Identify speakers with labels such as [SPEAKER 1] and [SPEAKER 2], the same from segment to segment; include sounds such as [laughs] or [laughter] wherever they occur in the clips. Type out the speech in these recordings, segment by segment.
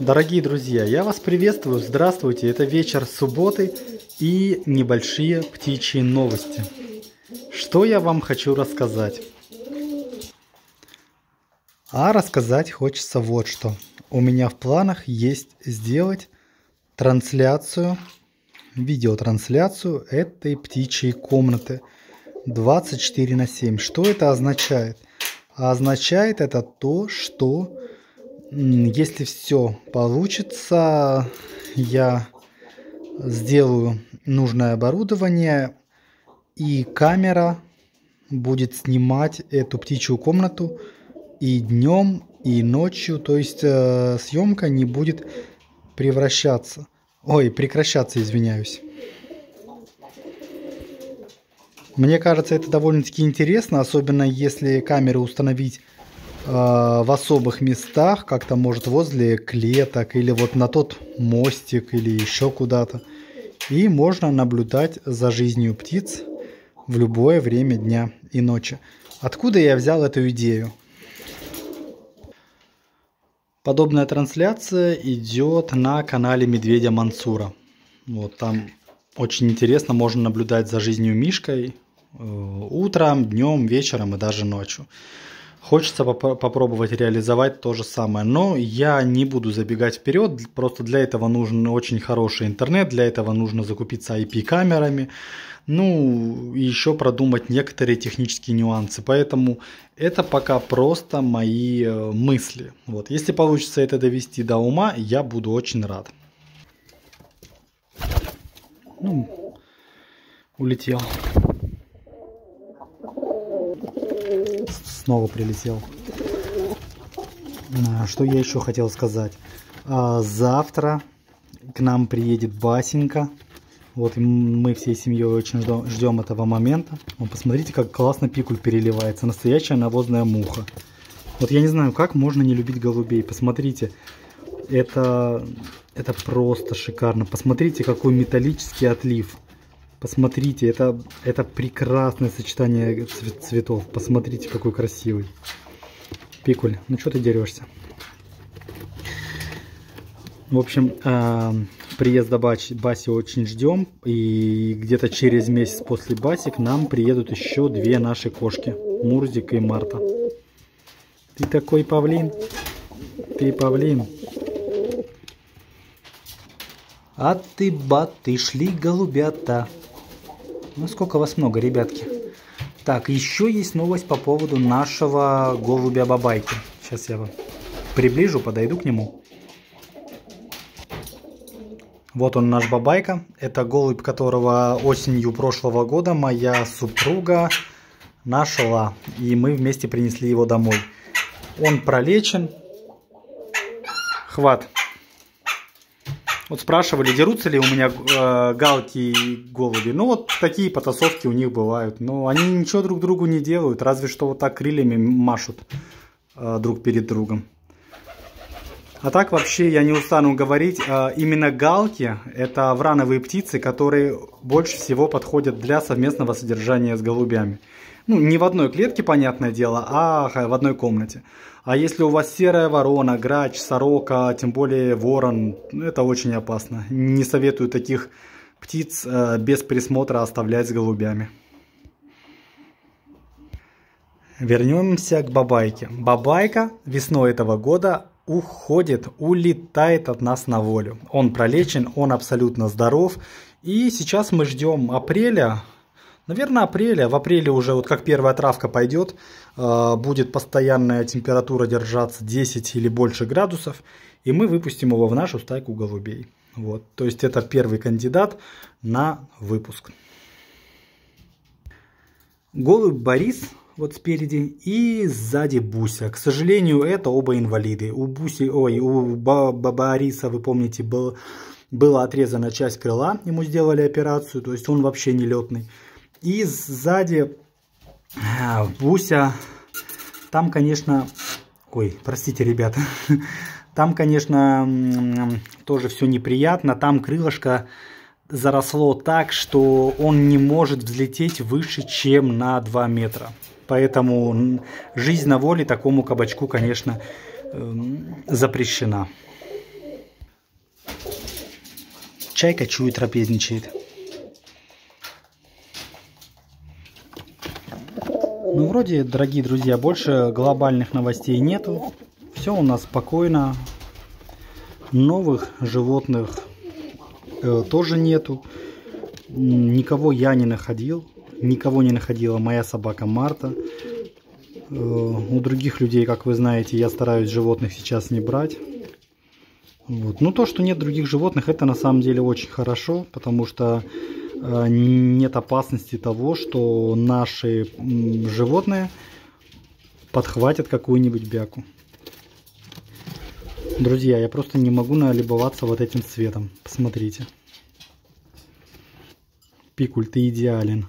[SPEAKER 1] Дорогие друзья, я вас приветствую, здравствуйте, это вечер субботы и небольшие птичьи новости. Что я вам хочу рассказать? А рассказать хочется вот что. У меня в планах есть сделать трансляцию, видеотрансляцию этой птичьей комнаты 24 на 7. Что это означает? означает это то, что если все получится, я сделаю нужное оборудование и камера будет снимать эту птичью комнату и днем, и ночью. То есть э, съемка не будет превращаться. Ой, прекращаться, извиняюсь. Мне кажется, это довольно-таки интересно, особенно если камеры установить в особых местах, как-то может возле клеток или вот на тот мостик или еще куда-то. И можно наблюдать за жизнью птиц в любое время дня и ночи. Откуда я взял эту идею? Подобная трансляция идет на канале Медведя Мансура. Вот там очень интересно, можно наблюдать за жизнью Мишкой э, утром, днем, вечером и даже ночью. Хочется поп- попробовать реализовать то же самое, но я не буду забегать вперед, просто для этого нужен очень хороший интернет, для этого нужно закупиться IP-камерами, ну, и еще продумать некоторые технические нюансы. Поэтому это пока просто мои э, мысли. Вот. Если получится это довести до ума, я буду очень рад. Ну, улетел. Снова прилетел. А, что я еще хотел сказать? А, завтра к нам приедет Басенька. Вот мы всей семьей очень ждем, этого момента. Вот посмотрите, как классно пикуль переливается. Настоящая навозная муха. Вот я не знаю, как можно не любить голубей. Посмотрите, это, это просто шикарно. Посмотрите, какой металлический отлив. Посмотрите, это, это прекрасное сочетание цветов. Посмотрите, какой красивый. Пикуль, ну что ты дерешься? В общем, э, приезда Баси, Баси очень ждем. И где-то через месяц после Баси к нам приедут еще две наши кошки. Мурзик и Марта. Ты такой павлин. Ты павлин. А ты баты шли голубята. Ну сколько вас много, ребятки. Так, еще есть новость по поводу нашего голубя Бабайки. Сейчас я приближу, подойду к нему. Вот он наш бабайка. Это голубь, которого осенью прошлого года моя супруга нашла. И мы вместе принесли его домой. Он пролечен. Хват. Вот спрашивали, дерутся ли у меня э, галки и голуби. Ну, вот такие потасовки у них бывают. Но они ничего друг другу не делают, разве что вот так крыльями машут э, друг перед другом. А так вообще я не устану говорить, э, именно галки это врановые птицы, которые больше всего подходят для совместного содержания с голубями. Ну, не в одной клетке, понятное дело, а в одной комнате. А если у вас серая ворона, грач, сорока, тем более ворон, это очень опасно. Не советую таких птиц э, без присмотра оставлять с голубями. Вернемся к бабайке. Бабайка весной этого года уходит, улетает от нас на волю. Он пролечен, он абсолютно здоров. И сейчас мы ждем апреля, Наверное, апреля. В апреле уже, вот как первая травка пойдет, э, будет постоянная температура держаться 10 или больше градусов, и мы выпустим его в нашу стайку голубей. Вот. То есть это первый кандидат на выпуск. Голубь Борис вот спереди и сзади Буся. К сожалению, это оба инвалиды. У Буси, ой, у Бориса, вы помните, был, была отрезана часть крыла, ему сделали операцию, то есть он вообще не летный. И сзади э, Буся. Там, конечно... Ой, простите, ребята. [laughs] Там, конечно, тоже все неприятно. Там крылышко заросло так, что он не может взлететь выше, чем на 2 метра. Поэтому жизнь на воле такому кабачку, конечно, эм, запрещена. Чайка чует, трапезничает. Вроде, дорогие друзья, больше глобальных новостей нету. Все у нас спокойно. Новых животных э, тоже нету. Никого я не находил. Никого не находила моя собака Марта. Э, у других людей, как вы знаете, я стараюсь животных сейчас не брать. Вот. Ну, то, что нет других животных, это на самом деле очень хорошо, потому что нет опасности того, что наши животные подхватят какую-нибудь бяку. Друзья, я просто не могу налюбоваться вот этим цветом. Посмотрите. Пикуль, ты идеален.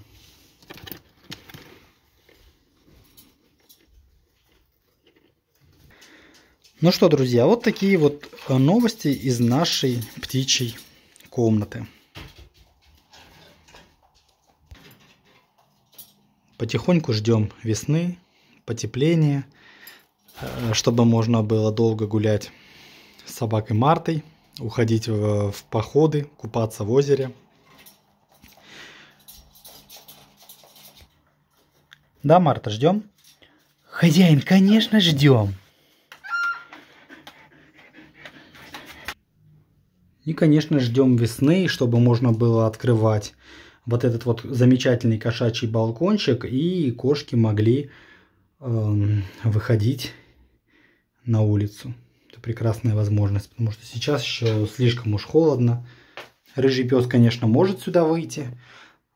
[SPEAKER 1] Ну что, друзья, вот такие вот э, новости из нашей птичьей комнаты. Потихоньку ждем весны, потепления, э, чтобы можно было долго гулять с собакой Мартой, уходить в, в походы, купаться в озере. Да, Марта, ждем?
[SPEAKER 2] Хозяин, конечно, ждем.
[SPEAKER 1] И, конечно, ждем весны, чтобы можно было открывать вот этот вот замечательный кошачий балкончик, и кошки могли э, выходить на улицу. Это прекрасная возможность, потому что сейчас еще слишком уж холодно. Рыжий пес, конечно, может сюда выйти,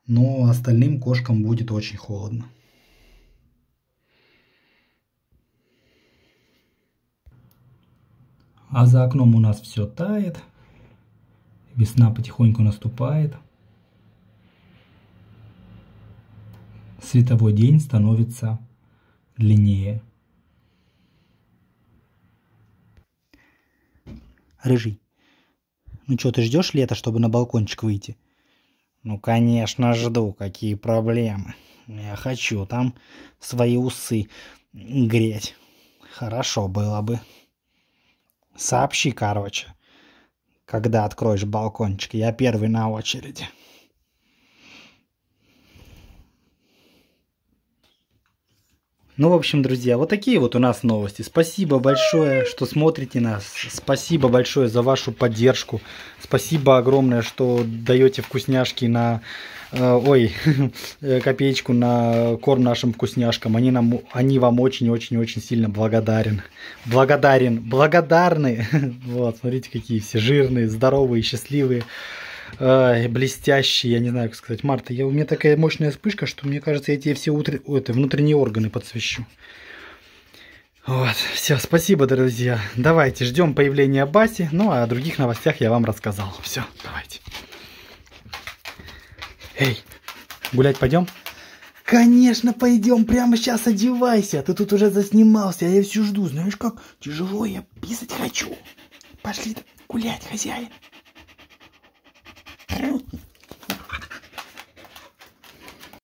[SPEAKER 1] но остальным кошкам будет очень холодно. А за окном у нас все тает. Весна потихоньку наступает. Световой день становится длиннее. Рыжий, ну что, ты ждешь лета, чтобы на балкончик выйти?
[SPEAKER 2] Ну, конечно, жду. Какие проблемы? Я хочу там свои усы греть. Хорошо было бы. Сообщи, короче когда откроешь балкончик. Я первый на очереди.
[SPEAKER 1] Ну, в общем, друзья, вот такие вот у нас новости. Спасибо большое, что смотрите нас. Спасибо большое за вашу поддержку. Спасибо огромное, что даете вкусняшки на Э, ой, [laughs] копеечку на корм нашим вкусняшкам. Они, нам, они вам очень-очень-очень сильно благодарен. Благодарен, благодарны. [laughs] Вот, смотрите, какие все жирные, здоровые, счастливые, э, блестящие. Я не знаю, как сказать. Марта, я, у меня такая мощная вспышка, что мне кажется, я тебе все утр... это, внутренние органы подсвещу. Вот, все, спасибо, друзья. Давайте, ждем появления Баси. Ну, а о других новостях я вам рассказал. Все, давайте. Эй, гулять пойдем?
[SPEAKER 2] Конечно, пойдем. Прямо сейчас одевайся. Ты тут уже заснимался, а я все жду. Знаешь как? Тяжело, я писать хочу. Пошли гулять, хозяин.